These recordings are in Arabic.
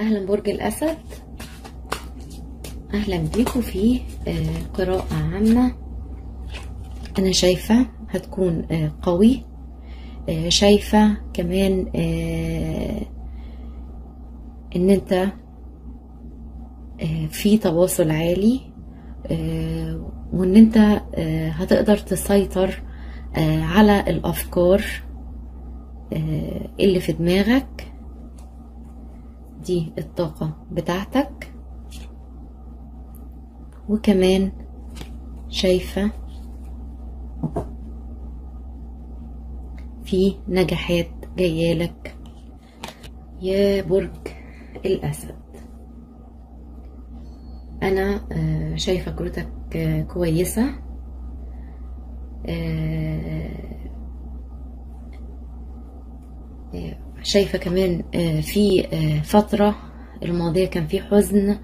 أهلا برج الأسد. أهلا بيكم في آه، قراءة عامة. أنا شايفة هتكون آه، قوي. آه، شايفة كمان أنت آه، في تواصل عالي أنت آه، هتقدر تسيطر على الأفكار آه، اللي في دماغك. دي الطاقة بتاعتك. وكمان شايفة في نجاحات جايالك يا برج الأسد. أنا آه، شايفة كروتك آه، كويسة. آه، شايفة كمان آه، في آه، فترة الماضية كان في حزن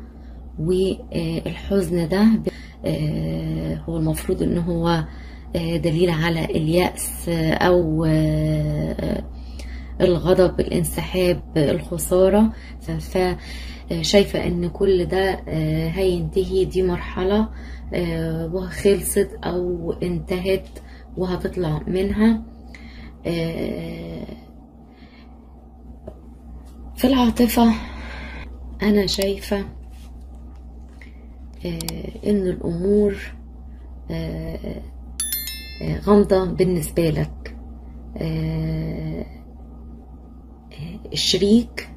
والحزن ده آه، هو المفروض إن هو دليل على اليأس أو الغضب الانسحاب الخسارة. فشايفة إن كل ده هينتهي دي مرحلة وخلصت أو انتهت وهتطلع منها. في العاطفة أنا شايفة آه، إن الأمور آه، آه، غامضة بالنسبة لك. الشريك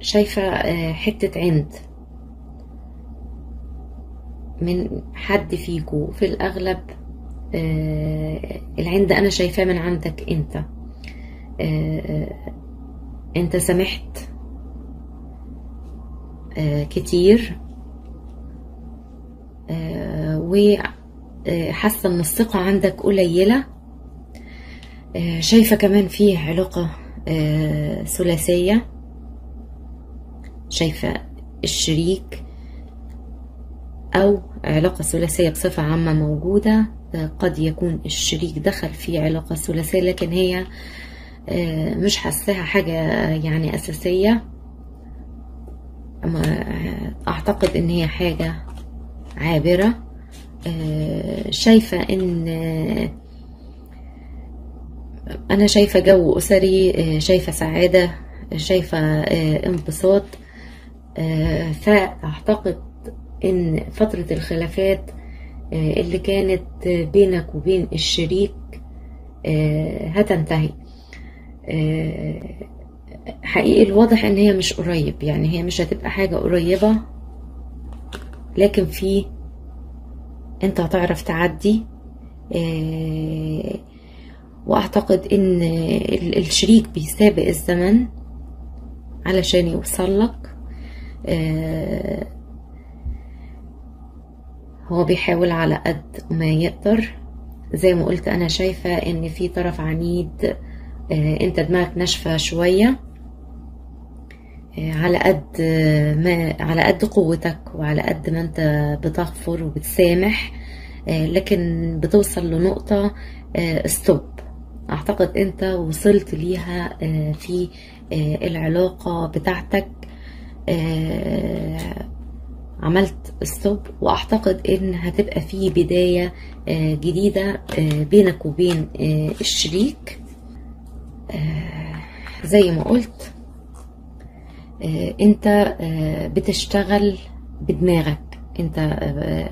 شايفة حتة عند من حد فيكو. في الأغلب العند أنا شايفاه من عندك أنت. أنت سمحت. آه، كتير. آه، وحاسه إن الثقة عندك قليلة. آه، شايفة كمان في علاقة آه، ثلاثية. شايفة الشريك أو علاقة ثلاثية بصفة عامة موجودة. آه، قد يكون الشريك دخل في علاقة ثلاثية لكن هي آه، مش حاساها حاجة يعني أساسية. أما أعتقد إن هي حاجة عابرة. آه، شايفة إن آه، أنا شايفة جو أسري آه، شايفة سعادة شايفة آه، انبساط. آه، فأعتقد إن فترة الخلافات آه، اللي كانت بينك وبين الشريك آه، هتنتهي. آه، حقيقي الواضح إن هي مش قريب. يعني هي مش هتبقى حاجة قريبة لكن في أنت هتعرف تعدي. آه، وأعتقد إن ال- الشريك بيسابق الزمن علشان يوصل لك. آه، هو بيحاول على قد ما يقدر. زي ما قلت أنا شايفة إن في طرف عنيد آه، انت دماغك ناشفة شوية. آه، على قد آه، ما على قد قوتك وعلى قد ما انت بتغفر وبتسامح آه، لكن بتوصل لنقطة stop أعتقد انت وصلت ليها في العلاقة بتاعتك. عملت stop وأعتقد إن هتبقى في بداية جديدة بينك وبين الشريك. زي ما قلت آه، انت آه، بتشتغل بدماغك. انت آه،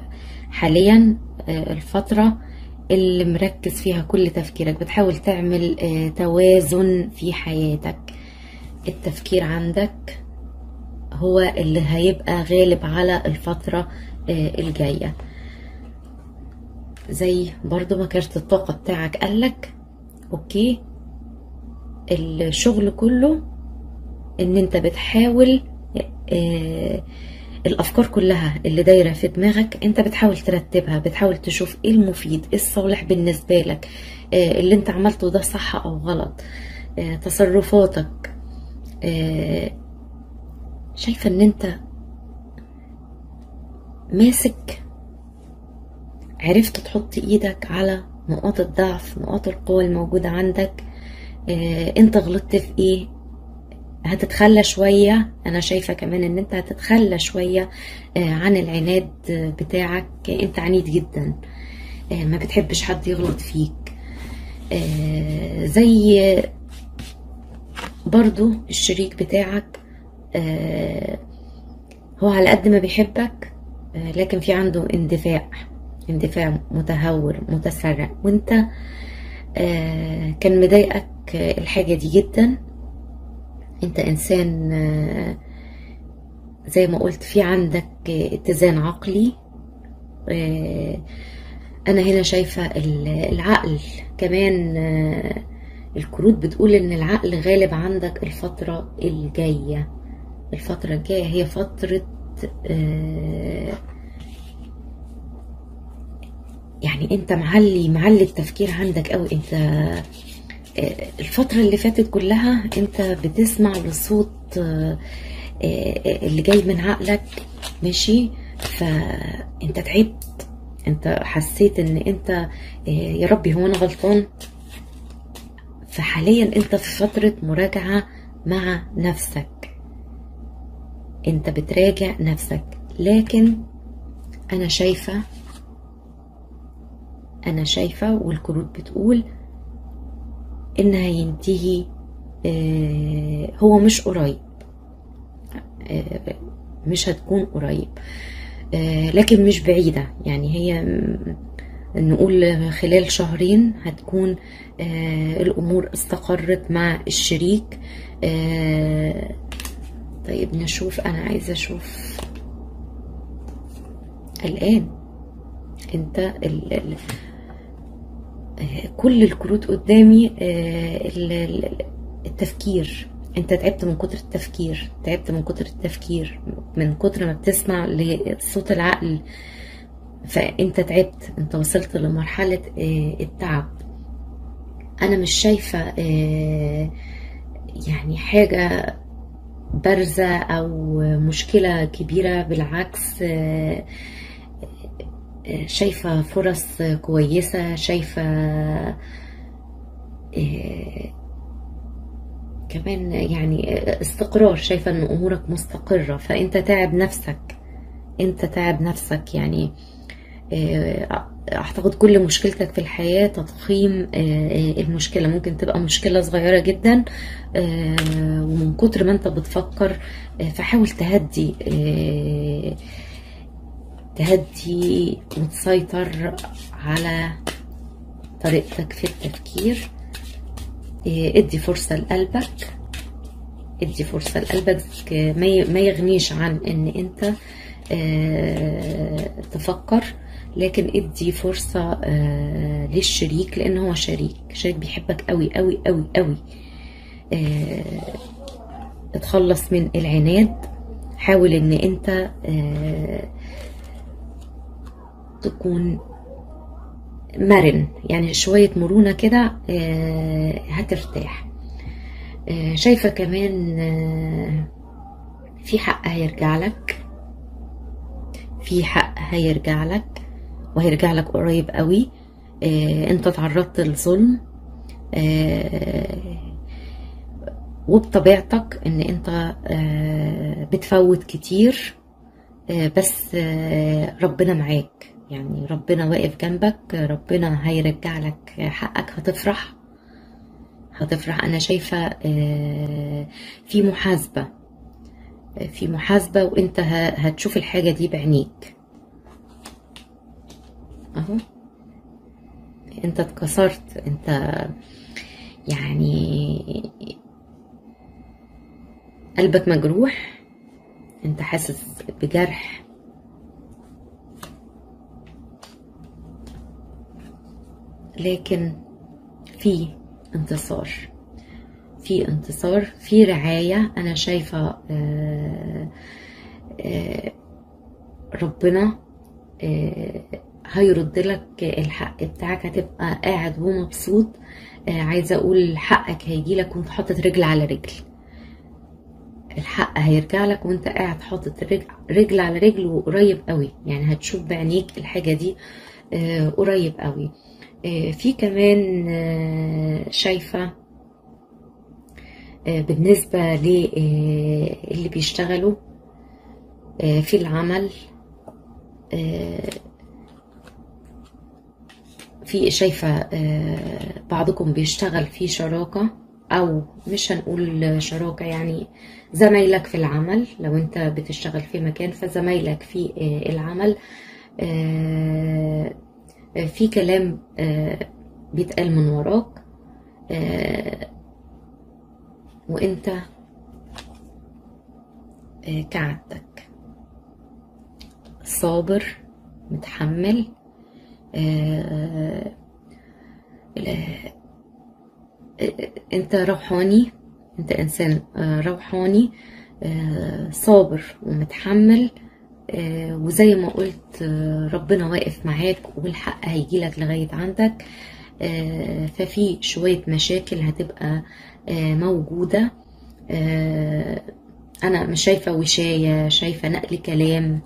حاليا آه، الفترة اللي مركز فيها كل تفكيرك بتحاول تعمل آه، توازن في حياتك. التفكير عندك هو اللي هيبقى غالب على الفترة آه، الجاية. زي برضو ما كارت الطاقة بتاعك قالك أوكي الشغل كله إن أنت بتحاول آه، الأفكار كلها اللي دايرة في دماغك أنت بتحاول ترتبها بتحاول تشوف إيه المفيد إيه الصالح بالنسبة لك آه، اللي أنت عملته ده صح أو غلط آه، تصرفاتك آه، شايفة إن أنت ماسك عرفت تحط إيدك على نقاط الضعف نقاط القوة الموجودة عندك. انت غلطت في إيه؟ هتتخلى شوية. أنا شايفة كمان إن أنت هتتخلى شوية عن العناد بتاعك. أنت عنيد جدا. ما بتحبش حد يغلط فيك. زي برضو الشريك بتاعك هو على قد ما بيحبك لكن في عنده اندفاع. اندفاع متهور متسرع. وأنت كان مضايقك الحاجة دي جدا. انت انسان زي ما قلت في عندك اتزان عقلي. أنا هنا شايفة العقل كمان الكروت بتقول إن العقل غالب عندك الفترة الجاية. الفترة الجاية هي فترة يعني انت معلي معلي التفكير عندك قوي انت الفترة اللي فاتت كلها انت بتسمع لصوت اللي جاي من عقلك ماشي؟ فانت تعبت. انت حسيت ان انت يا ربي هو أنا غلطان؟ فحاليا انت في فترة مراجعة مع نفسك. انت بتراجع نفسك. لكن أنا شايفة أنا شايفة والكروت بتقول ان هينتهي آه هو مش قريب. آه مش هتكون قريب. آه لكن مش بعيدة. يعني هي نقول خلال شهرين هتكون الأمور استقرت مع الشريك. طيب نشوف. أنا عايزة أشوف. الآن أنت كل الكروت قدامي التفكير. انت تعبت من كتر التفكير تعبت من كتر التفكير من كتر ما بتسمع لصوت العقل. فانت تعبت انت وصلت لمرحلة التعب. أنا مش شايفة يعني حاجة بارزة أو مشكلة كبيرة بالعكس شايفة فرص كويسة شايفة كمان يعني استقرار شايفة إن أمورك مستقرة. فأنت تعب نفسك أنت تعب نفسك. يعني أعتقد كل مشكلتك في الحياة تضخيم المشكلة. ممكن تبقى مشكلة صغيرة جدا ومن كتر ما أنت بتفكر فحاول تهدي تهدي وتسيطر على طريقتك في التفكير. ادي فرصة لقلبك. ادي فرصة لقلبك. ما يغنيش عن إن أنت تفكر لكن ادي فرصة للشريك لأن هو شريك. شريك بيحبك قوي قوي قوي قوي اتخلص من العناد. حاول إن أنت تكون مرن. يعني شوية مرونة كده هترتاح. شايفة كمان في حق هيرجع لك. في حق هيرجع لك وهيرجع لك قريب قوي. انت تعرضت لظلم. وبطبيعتك ان انت بتفوت كتير. بس ربنا معاك. يعني ربنا واقف جنبك ربنا هيرجع لك حقك هتفرح. هتفرح. أنا شايفة في محاسبة. في محاسبة وإنت هتشوف الحاجة دي بعينيك. أهو. إنت اتكسرت. إنت يعني قلبك مجروح. إنت حاسس بجرح. لكن في انتصار. في انتصار في رعاية. أنا شايفة آآ آآ ربنا هيرد لك. الحق بتاعك هتبقى قاعد ومبسوط عايزة أقول حقك هيجي لك وأنت حاطط رجل على رجل. الحق هيرجع لك وأنت قاعد حاطط رجل على رجل وقريب قوي. يعني هتشوف بعينيك الحاجة دي قريب قوي. في كمان شايفة بالنسبة للي بيشتغلوا في العمل في شايفة بعضكم بيشتغل في شراكة أو مش هنقول شراكة يعني زمايلك في العمل لو أنت بتشتغل في مكان فزمايلك في العمل في كلام بيتقال من وراك. وإنت كعادتك. صابر متحمل. إنت روحاني. إنت إنسان روحاني. صابر ومتحمل. وزي ما قلت ربنا واقف معاك والحق هيجيلك لغاية عندك. ففي شوية مشاكل هتبقى موجودة. أنا مش شايفة وشاية شايفة نقل كلام.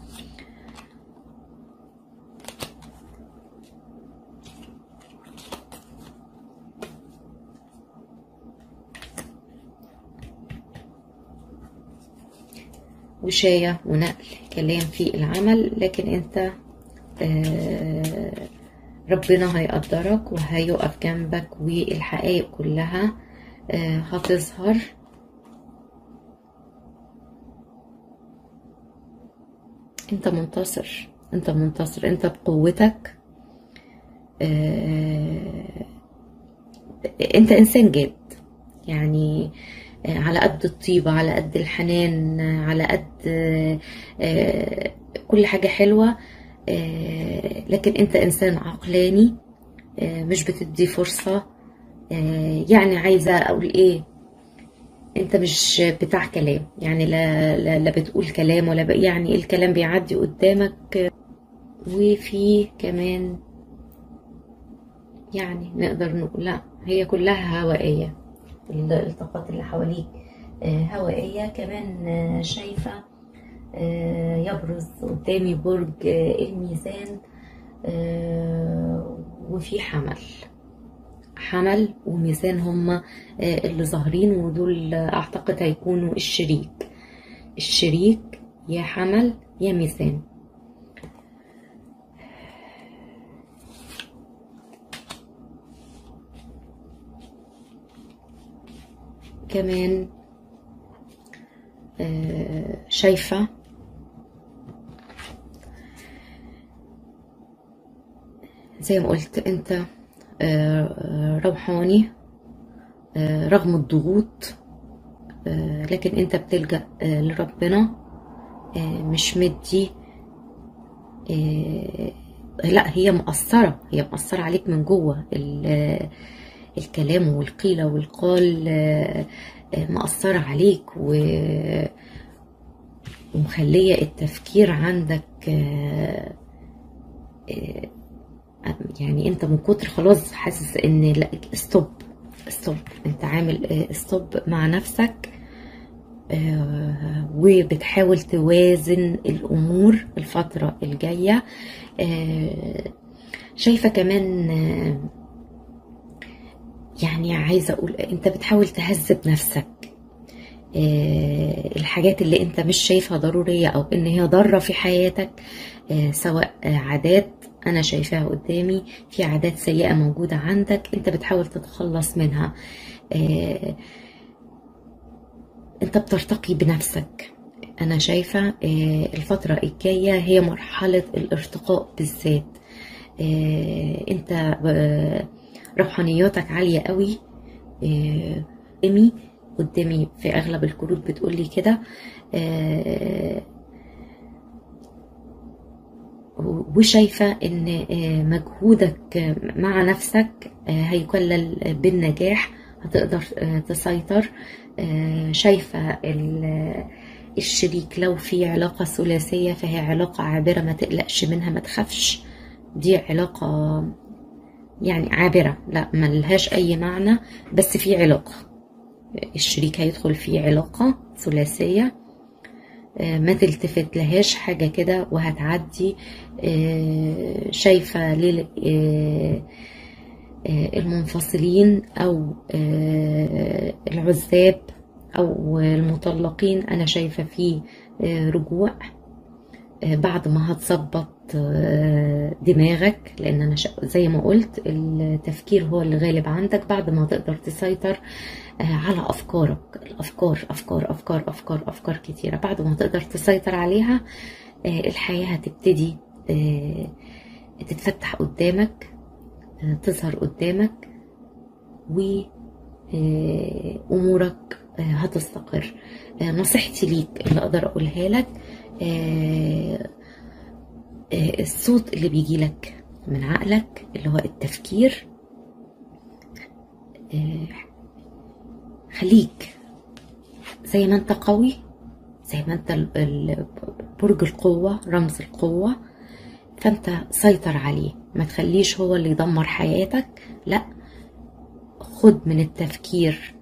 وشاية ونقل كلام في العمل لكن أنت ربنا هيقدرك وهيقف جنبك والحقائق كلها هتظهر. أنت منتصر أنت منتصر أنت بقوتك أنت إنسان جاد. يعني على قد الطيبة على قد الحنان على قد كل حاجة حلوة. لكن أنت إنسان عقلاني مش بتدي فرصة. يعني عايزة أقول إيه؟ أنت مش بتاع كلام يعني لا, لا, لا بتقول كلام ولا يعني الكلام بيعدي قدامك. وفي كمان يعني نقدر نقول لا هي كلها هوائية. الطاقات اللي حواليك هوائية. كمان شايفة يبرز قدامي برج الميزان وفي حمل. حمل وميزان هما اللي ظاهرين ودول أعتقد هيكونوا الشريك. الشريك يا حمل يا ميزان. كمان شايفة. زي ما قلت انت روحاني رغم الضغوط لكن انت بتلجأ لربنا مش مدي لا هي مقصرة هي مقصرة عليك من جوه. الكلام والقيلة والقال مأثرة عليك. ومخلية التفكير عندك يعني انت من كتر خلاص حاسس ان لا stop stop انت عامل stop مع نفسك وبتحاول توازن الأمور الفترة الجاية شايفة كمان يعني عايزة أقول أنت بتحاول تهذب نفسك. الحاجات اللي أنت مش شايفها ضرورية أو إن هي ضارة في حياتك سواء عادات أنا شايفاها قدامي في عادات سيئة موجودة عندك أنت بتحاول تتخلص منها. أنت بترتقي بنفسك. أنا شايفة الفترة الجاية هي مرحلة الارتقاء بالذات. أنت روحانياتك عالية قوي. قدامي قدامي في أغلب الكروت بتقولي كده. وشايفة إن مجهودك مع نفسك هيكلل بالنجاح هتقدر تسيطر. شايفة الشريك لو في علاقة ثلاثية فهي علاقة عابرة ما تقلقش منها ما تخافش. دي علاقة يعني عابرة. لا ملهاش أي معنى بس في علاقة. الشريك هيدخل في علاقة ثلاثية. ما تلتفت لهاش حاجة كده وهتعدي. شايفة المنفصلين أو العزاب أو المطلقين. أنا شايفة فيه آه، رجوع. آه، بعد ما هتظبط آه، دماغك لأن أنا زي ما قلت التفكير هو اللي غالب عندك بعد ما تقدر تسيطر آه، على أفكارك. الأفكار أفكار أفكار أفكار أفكار كتيرة. بعد ما تقدر تسيطر عليها آه، الحياة هتبتدي آه، تتفتح قدامك آه، تظهر قدامك وامورك هتستقر. آه، نصيحتي ليك اللي أقدر أقولها لك آه، آه، الصوت اللي بيجي لك من عقلك اللي هو التفكير آه، خليك زي ما انت قوي زي ما انت برج القوة رمز القوة فانت سيطر عليه. ما تخليش هو اللي يدمر حياتك لا خد من التفكير